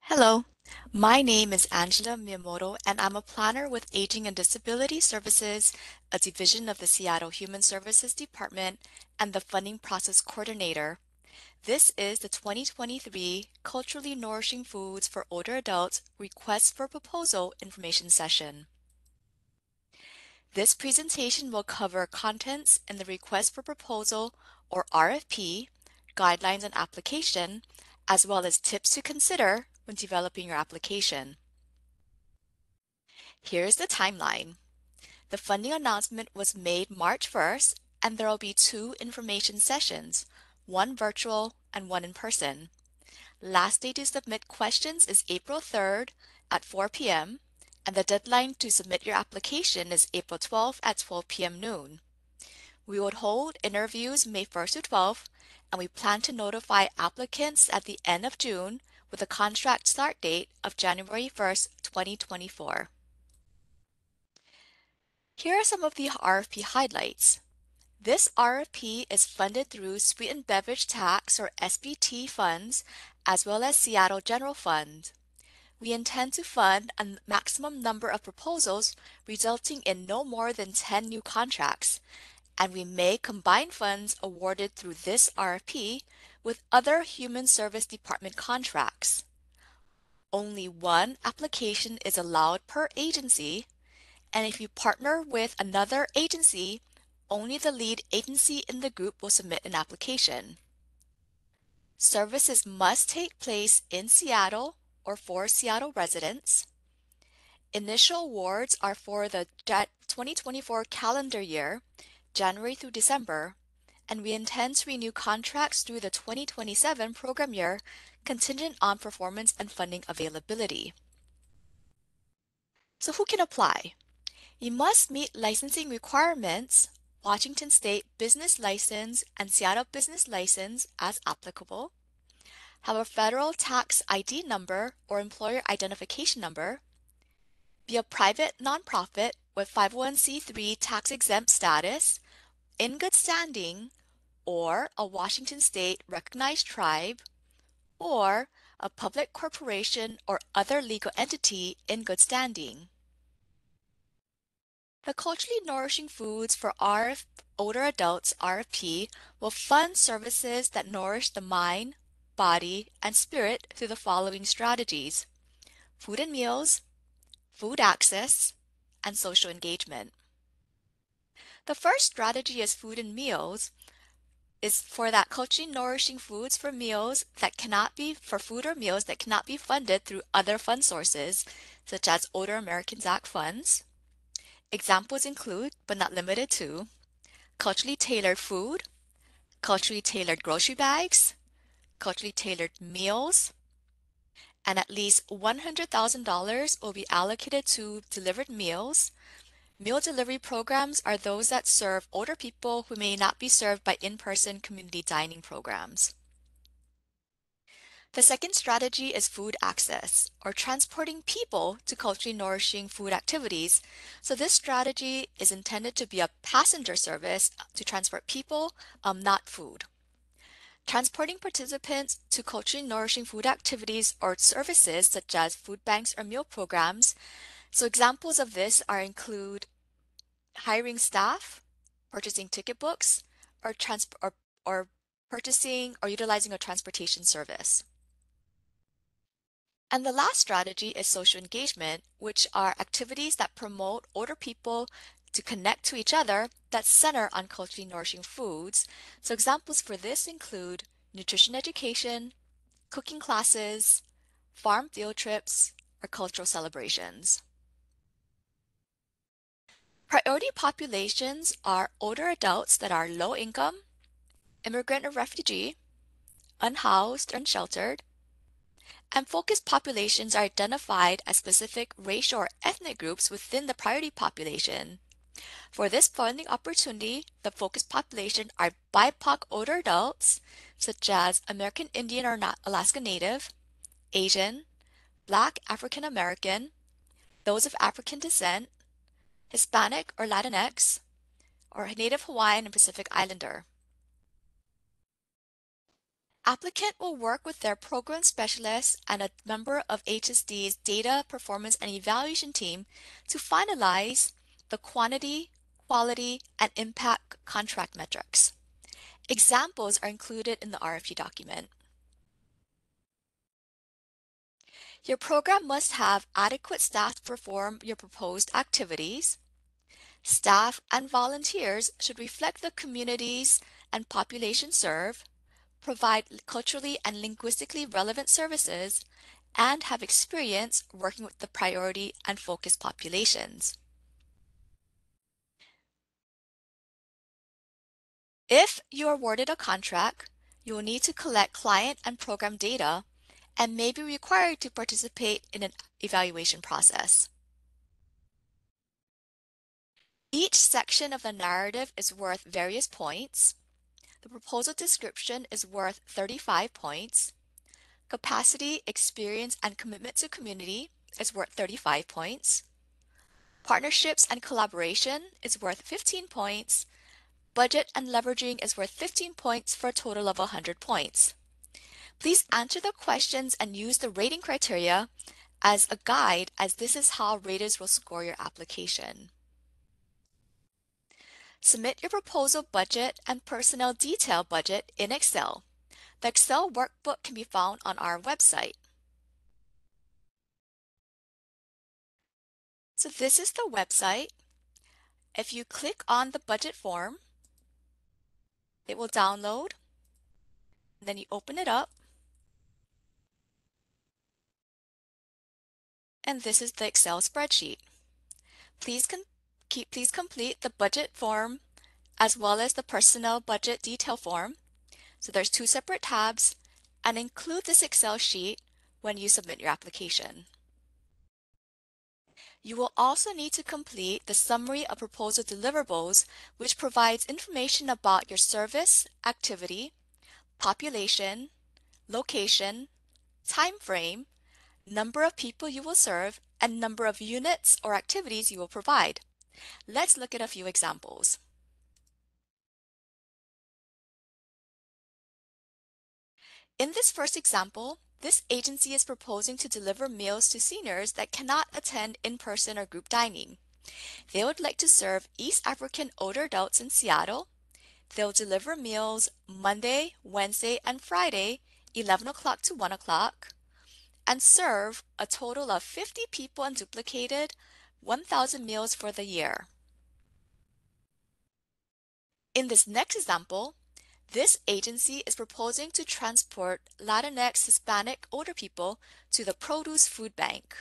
Hello, my name is Angela Miyamoto, and I'm a planner with Aging and Disability Services, a division of the Seattle Human Services Department, and the Funding Process Coordinator. This is the 2023 Culturally Nourishing Foods for Older Adults Request for Proposal information session. This presentation will cover contents in the Request for Proposal, or RFP, guidelines and application, as well as tips to consider when developing your application. Here's the timeline. The funding announcement was made March 1st, and there will be two information sessions, one virtual and one in person. Last day to submit questions is April 3rd at 4 p.m., and the deadline to submit your application is April 12th at 12 p.m. noon. We would hold interviews May 1st to 12th, and we plan to notify applicants at the end of June with a contract start date of January 1st, 2024. Here are some of the RFP highlights. This RFP is funded through Sweetened Beverage Tax or SBT funds, as well as Seattle General Fund. We intend to fund a maximum number of proposals resulting in no more than 10 new contracts, and we may combine funds awarded through this RFP with other Human Service Department contracts. Only one application is allowed per agency, and if you partner with another agency, only the lead agency in the group will submit an application. Services must take place in Seattle or for Seattle residents. Initial awards are for the 2024 calendar year January through December, and we intend to renew contracts through the 2027 program year contingent on performance and funding availability. So who can apply? You must meet licensing requirements, Washington State Business License and Seattle Business License as applicable, have a federal tax ID number or employer identification number, be a private nonprofit with 501c3 tax exempt status in good standing or a Washington state recognized tribe or a public corporation or other legal entity in good standing. The Culturally Nourishing Foods for RF Older Adults RFP will fund services that nourish the mind, body, and spirit through the following strategies. Food and meals, food access, and social engagement. The first strategy is food and meals is for that culturally nourishing foods for meals that cannot be for food or meals that cannot be funded through other fund sources, such as Older Americans Act funds. Examples include, but not limited to, culturally tailored food, culturally tailored grocery bags, culturally tailored meals, and at least $100,000 will be allocated to delivered meals Meal delivery programs are those that serve older people who may not be served by in-person community dining programs. The second strategy is food access, or transporting people to culturally nourishing food activities. So this strategy is intended to be a passenger service to transport people, um, not food. Transporting participants to culturally nourishing food activities or services such as food banks or meal programs so examples of this are include hiring staff, purchasing ticket books, or, trans or, or purchasing or utilizing a transportation service. And the last strategy is social engagement, which are activities that promote older people to connect to each other that center on culturally nourishing foods. So examples for this include nutrition education, cooking classes, farm field trips, or cultural celebrations. Priority populations are older adults that are low income, immigrant or refugee, unhoused unsheltered, and focused populations are identified as specific racial or ethnic groups within the priority population. For this funding opportunity, the focus population are BIPOC older adults, such as American Indian or Alaska Native, Asian, Black African American, those of African descent, Hispanic or Latinx, or Native Hawaiian and Pacific Islander. Applicant will work with their program specialist and a member of HSD's data, performance, and evaluation team to finalize the quantity, quality, and impact contract metrics. Examples are included in the RFP document. Your program must have adequate staff to perform your proposed activities. Staff and volunteers should reflect the communities and population served, provide culturally and linguistically relevant services, and have experience working with the priority and focus populations. If you are awarded a contract, you will need to collect client and program data and may be required to participate in an evaluation process. Each section of the narrative is worth various points. The proposal description is worth 35 points. Capacity, experience, and commitment to community is worth 35 points. Partnerships and collaboration is worth 15 points. Budget and leveraging is worth 15 points for a total of 100 points. Please answer the questions and use the rating criteria as a guide as this is how raters will score your application. Submit your proposal budget and personnel detail budget in Excel. The Excel workbook can be found on our website. So this is the website. If you click on the budget form, it will download. Then you open it up. and this is the Excel spreadsheet. Please, keep, please complete the budget form as well as the personnel budget detail form. So there's two separate tabs and include this Excel sheet when you submit your application. You will also need to complete the Summary of Proposal Deliverables, which provides information about your service, activity, population, location, time frame, number of people you will serve, and number of units or activities you will provide. Let's look at a few examples. In this first example, this agency is proposing to deliver meals to seniors that cannot attend in-person or group dining. They would like to serve East African older adults in Seattle. They'll deliver meals Monday, Wednesday, and Friday, 11 o'clock to 1 o'clock, and serve a total of 50 people unduplicated 1,000 meals for the year. In this next example, this agency is proposing to transport Latinx Hispanic older people to the Produce Food Bank.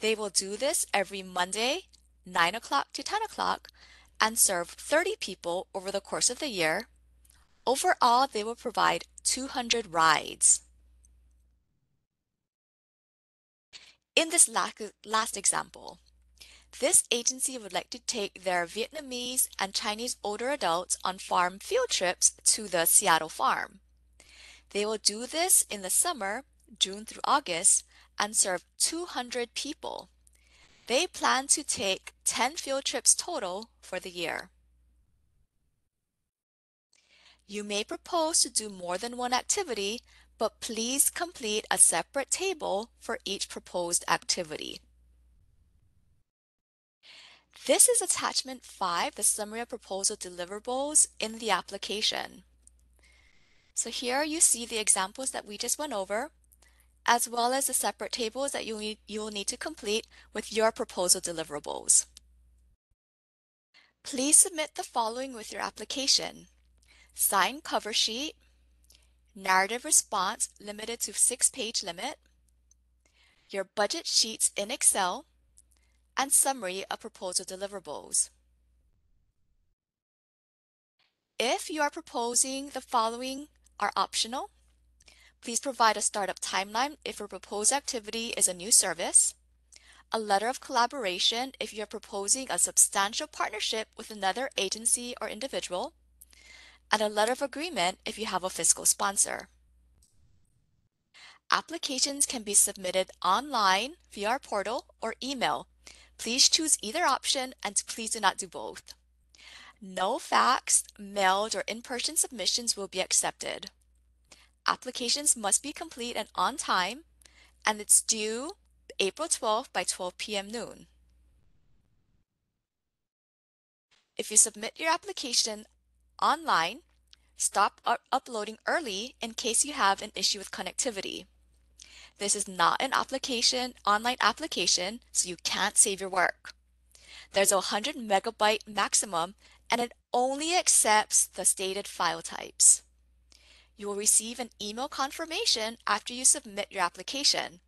They will do this every Monday, 9 o'clock to 10 o'clock, and serve 30 people over the course of the year. Overall, they will provide 200 rides. In this last example, this agency would like to take their Vietnamese and Chinese older adults on farm field trips to the Seattle farm. They will do this in the summer, June through August, and serve 200 people. They plan to take 10 field trips total for the year. You may propose to do more than one activity but please complete a separate table for each proposed activity. This is attachment 5, the summary of proposal deliverables in the application. So here you see the examples that we just went over, as well as the separate tables that you, need, you will need to complete with your proposal deliverables. Please submit the following with your application. Signed cover sheet, narrative response limited to six page limit, your budget sheets in Excel, and summary of proposal deliverables. If you are proposing the following are optional, please provide a startup timeline if your proposed activity is a new service, a letter of collaboration if you're proposing a substantial partnership with another agency or individual, and a letter of agreement if you have a fiscal sponsor. Applications can be submitted online via our portal or email. Please choose either option and please do not do both. No fax, mailed, or in-person submissions will be accepted. applications must be complete and on time, and it's due April 12th by 12 p.m. noon. If you submit your application online, stop up uploading early in case you have an issue with connectivity. This is not an application, online application, so you can't save your work. There's a 100 megabyte maximum and it only accepts the stated file types. You will receive an email confirmation after you submit your application.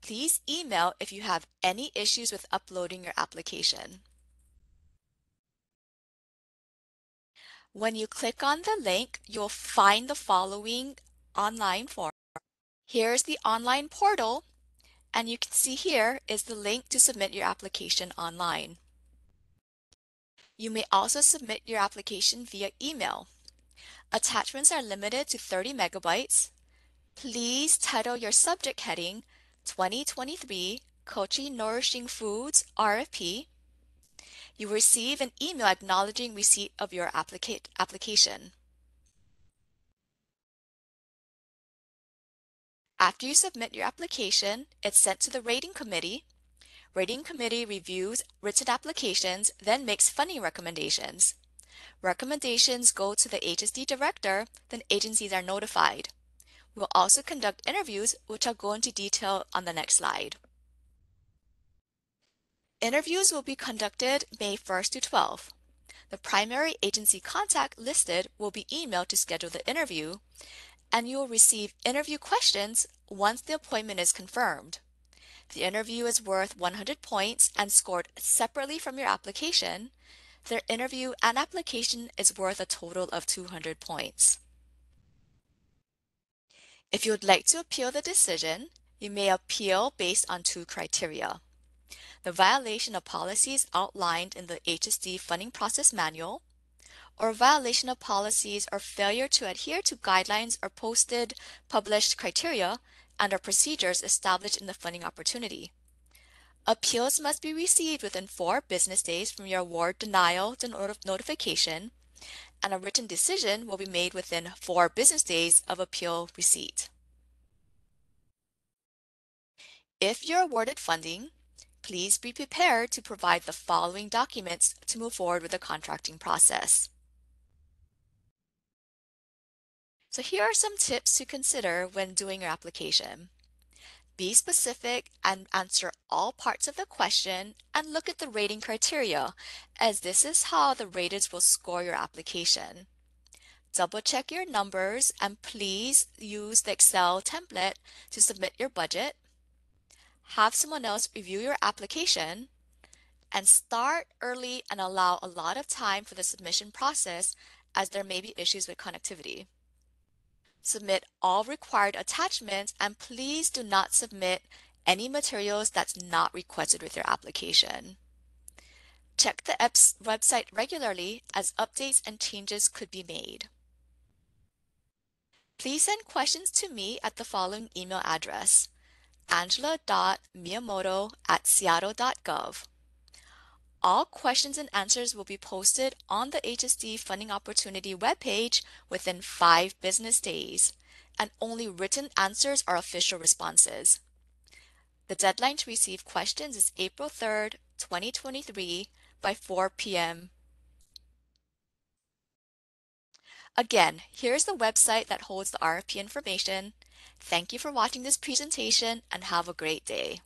Please email if you have any issues with uploading your application. When you click on the link, you'll find the following online form. Here's the online portal, and you can see here is the link to submit your application online. You may also submit your application via email. Attachments are limited to 30 megabytes. Please title your subject heading 2023 Culturally Nourishing Foods RFP you will receive an email acknowledging receipt of your applica application. After you submit your application, it's sent to the rating committee. Rating committee reviews written applications, then makes funding recommendations. Recommendations go to the HSD director, then agencies are notified. We'll also conduct interviews, which I'll go into detail on the next slide. Interviews will be conducted May 1st to 12th. The primary agency contact listed will be emailed to schedule the interview, and you will receive interview questions once the appointment is confirmed. The interview is worth 100 points and scored separately from your application. Their interview and application is worth a total of 200 points. If you would like to appeal the decision, you may appeal based on two criteria the violation of policies outlined in the HSD funding process manual, or violation of policies or failure to adhere to guidelines or posted published criteria and or procedures established in the funding opportunity. Appeals must be received within four business days from your award denial notification, and a written decision will be made within four business days of appeal receipt. If you're awarded funding, please be prepared to provide the following documents to move forward with the contracting process. So here are some tips to consider when doing your application. Be specific and answer all parts of the question and look at the rating criteria as this is how the raters will score your application. Double check your numbers and please use the Excel template to submit your budget have someone else review your application, and start early and allow a lot of time for the submission process as there may be issues with connectivity. Submit all required attachments and please do not submit any materials that's not requested with your application. Check the EPS website regularly as updates and changes could be made. Please send questions to me at the following email address angela.miyamoto at seattle.gov. All questions and answers will be posted on the HSD Funding Opportunity webpage within five business days, and only written answers are official responses. The deadline to receive questions is April 3rd, 2023 by 4 p.m. Again, here's the website that holds the RFP information Thank you for watching this presentation and have a great day.